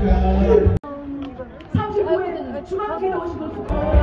35회 중앙회에 오신 분